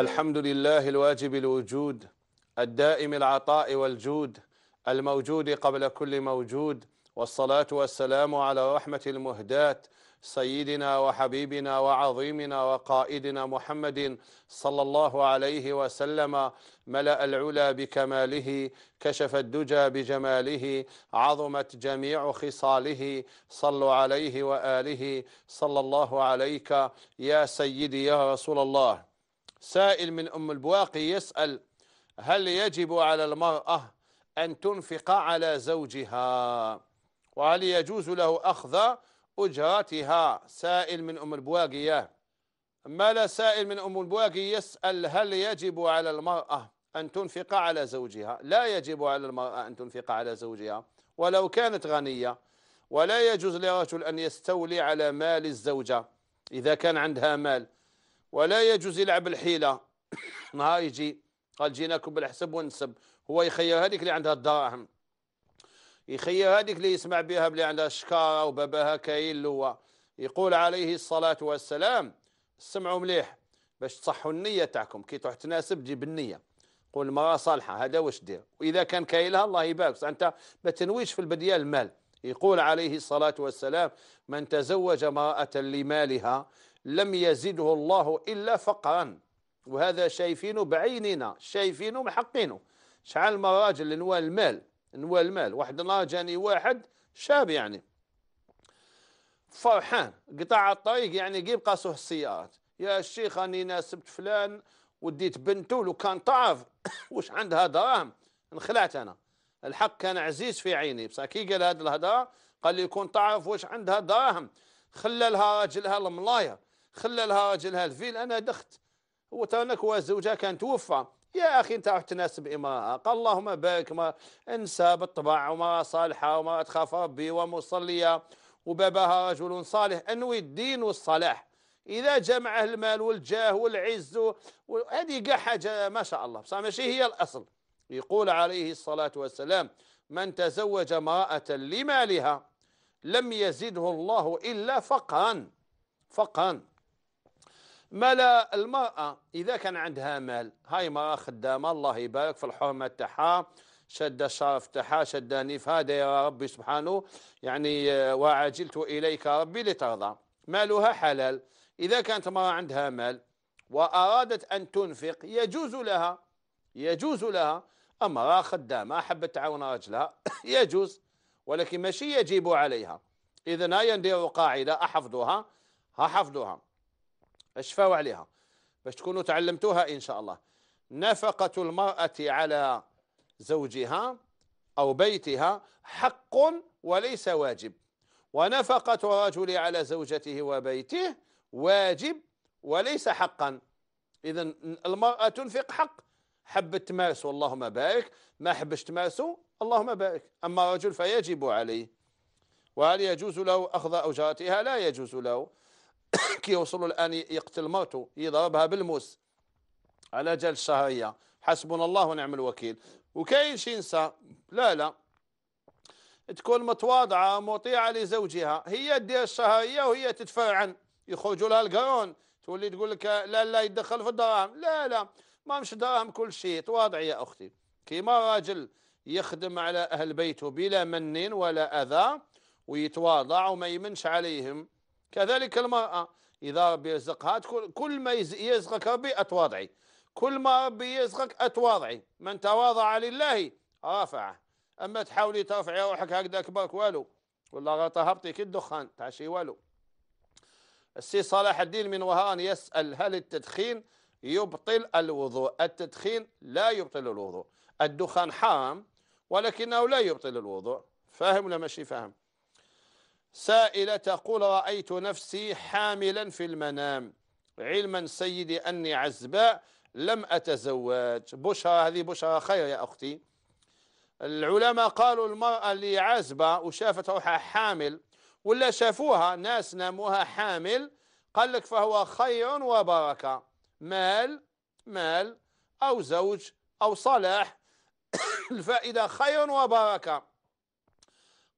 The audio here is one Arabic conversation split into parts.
الحمد لله الواجب الوجود الدائم العطاء والجود الموجود قبل كل موجود والصلاة والسلام على رحمة المهداة سيدنا وحبيبنا وعظيمنا وقائدنا محمد صلى الله عليه وسلم ملأ العلا بكماله كشف الدجى بجماله عظمت جميع خصاله صلوا عليه وآله صلى الله عليك يا سيدي يا رسول الله. سائل من أم البواقي يسأل هل يجب على المرأة أن تنفق على زوجها؟ وهل يجوز له أخذ أجرتها؟ سائل من أم البواقية ما لا سائل من أم البواقي يسأل هل يجب على المرأة أن تنفق على زوجها؟ لا يجب على المرأة أن تنفق على زوجها ولو كانت غنية. ولا يجوز لرجل أن يستولي على مال الزوجة إذا كان عندها مال. ولا يجوز يلعب الحيلة. نهار يجي قال جيناكم بالحسب والنسب. هو يخير هذيك اللي عندها الدراهم. يخير هذيك اللي يسمع بها بلي عندها شكارة وباباها كاين لوا يقول عليه الصلاة والسلام سمعوا مليح. باش تصحوا النية تاعكم. كي تروح تناسب جيب النية. قول المرأة صالحة هذا واش دير؟ وإذا كان كايلها الله يبارك. أنت ما تنويش في البدية المال. يقول عليه الصلاة والسلام من تزوج امرأة لمالها لم يزده الله إلا فقرا. وهذا شايفينه بعيننا شايفينه محقينه شحال من راجل نوى المال نوى المال واحد النهار جاني واحد شاب يعني. فرحان قطع الطريق يعني جيب قاسوه السيارات. يا الشيخ اني ناسبت فلان وديت بنته لو كان تعرف واش عندها دراهم؟ انخلعت أنا. الحق كان عزيز في عيني. بصح كي قال هذه الهضرة؟ قال لي كون تعرف واش عندها دراهم؟ خلى لها راجلها الملاية. خلى لها راجلها الفيل أنا دخت. هو تانك هو زوجها كان توفى. يا أخي أنت راح تناسب إمرأة. قال اللهم بارك ما انسى بالطبع وما صالحة وما تخاف ربي ومصليه وباباها رجل صالح انوي الدين والصلاح. إذا جمع المال والجاه والعز هذه كاع حاجة ما شاء الله. بصح ماشي هي الأصل. يقول عليه الصلاة والسلام من تزوج امرأة لمالها لم يزده الله إلا فقرا. فقرا. ملا المرأة إذا كان عندها مال هاي مرأة خدامة الله يبارك في الحرمة تاعها شد الشرف تاعها شداني في هذا يا ربي سبحانه يعني وعجلت إليك ربي لترضى. مالها حلال. إذا كانت مرأة عندها مال وأرادت أن تنفق يجوز لها يجوز لها. امرأة خدامة حبت تعاون رجلها يجوز. ولكن ماشي يجب عليها. إذا هيا نديروا قاعدة أحفظها أحفظها. اشفاوا عليها باش تكونوا تعلمتوها إن شاء الله. نفقة المرأة على زوجها أو بيتها حق وليس واجب. ونفقة الرجل على زوجته وبيته واجب وليس حقا. إذا المرأة تنفق حق. حبت تمارسه اللهم بارك. ما حبش تمارسه اللهم بارك. أما الرجل فيجب عليه. وهل يجوز له أخذ أجرتها لا يجوز له. كي يوصلوا الآن يقتل مرته يضربها بالموس. على جال الشهرية. حسبنا الله ونعم الوكيل. وكاين شي نساء لا لا. تكون متواضعة مطيعة لزوجها. هي دير الشهرية وهي تتفرعن. يخرجوا لها القرون. تولي تقول لك لا لا يدخل في الدراهم. لا لا. ما مش دراهم كل شيء تواضعي يا أختي. كيما راجل يخدم على أهل بيته بلا من ولا أذى ويتواضع وما يمنش عليهم. كذلك المرأة إذا ربي يرزقها كل ما يرزقك ربي أتواضعي كل ما ربي يرزقك أتواضعي من تواضع لله رافعه أما تحاولي ترفعي روحك هكذا كبرك والو. ولا غلطة هبطي كالدخان تعشي والو. السي صلاح الدين من وهران يسأل هل التدخين يبطل الوضوء؟ التدخين لا يبطل الوضوء. الدخان حرام ولكنه لا يبطل الوضوء. فاهم ولا ماشي فاهم؟ سائلة تقول رأيت نفسي حاملا في المنام. علما سيدي أني عزباء لم أتزوج. بشرى هذه بشرى خير يا أختي. العلماء قالوا المرأة اللي عازبة وشافت روحها حامل ولا شافوها ناس ناموها حامل قال لك فهو خير وبركة. مال مال أو زوج أو صلاح. الفائدة خير وبركة.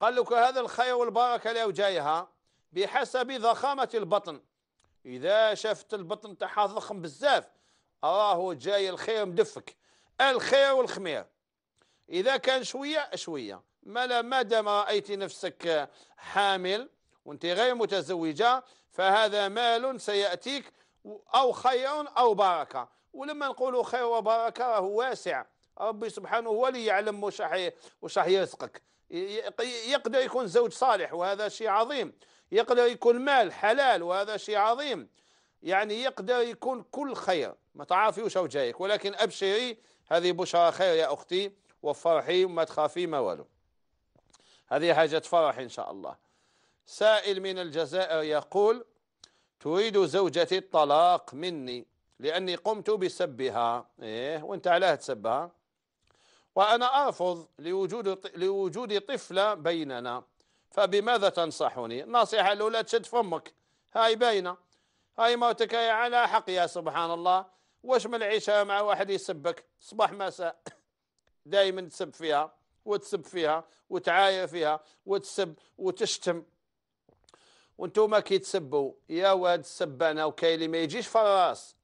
قال لك هذا الخير والبركة لو جايها بحسب ضخامة البطن. إذا شفت البطن تاعها ضخم بزاف راه جاي الخير مدفك. الخير والخمير. إذا كان شوية شوية. ما ما دام رأيت نفسك حامل وأنت غير متزوجة فهذا مال سيأتيك أو خير أو بركة. ولما نقولوا خير وبركة راهو واسع. ربي سبحانه هو اللي يعلم وش وش يرزقك. يقدر يكون زوج صالح وهذا شيء عظيم. يقدر يكون مال حلال وهذا شيء عظيم. يعني يقدر يكون كل خير. ما تعرفي وش جايك. ولكن أبشري هذه بشرى خير يا أختي وفرحي وما تخافي ما والو. هذه حاجة فرح إن شاء الله. سائل من الجزائر يقول تريد زوجتي الطلاق مني لأني قمت بسبها. إيه وأنت علاه تسبها. وأنا أرفض لوجود لوجود طفلة بيننا. فبماذا تنصحني؟ النصيحة الأولى تشد فمك هاي باينة. هاي موتك هاي على حق يا سبحان الله واش من العيشة مع واحد يسبك؟ صباح مساء. دائما تسب فيها وتسب فيها وتعاير فيها وتسب وتشتم. وأنتم كي تسبوا يا واد السبانة وكاين ما يجيش فراس.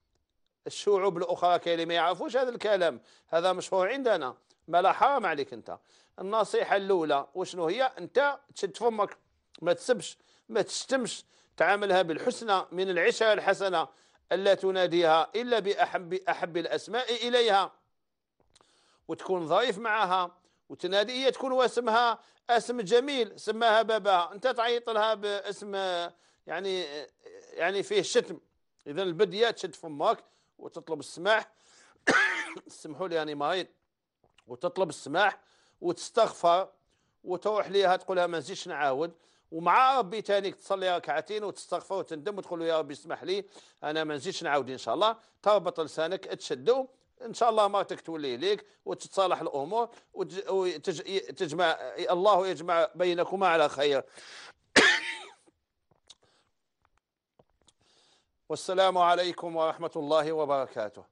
الشعوب الأخرى كاين ما يعرفوش هذا الكلام. هذا مشهور عندنا. ما لا حرام عليك انت. النصيحة الأولى وشنو هي؟ أنت تشد فمك ما تسبش ما تشتمش تعاملها بالحسنى من العشرة الحسنة ألا تناديها إلا بأحب أحب الأسماء إليها. وتكون ظريف معها وتنادي هي تكون واسمها اسم جميل سماها باباها انت تعيط لها باسم يعني يعني فيه شتم. اذا البدية تشد فمك وتطلب السماح. سمحوا لي اني مريض وتطلب السماح وتستغفر وتروح ليها تقول لها ما نزيدش نعاود. ومع ربي تانيك تصلي ركعتين وتستغفر وتندم وتقول يا ربي اسمح لي أنا ما نزيدش نعاود إن شاء الله. تربط لسانك تشدو إن شاء الله مرتك تولي ليك وتتصالح الأمور وتجمع الله يجمع بينكما على خير. والسلام عليكم ورحمة الله وبركاته.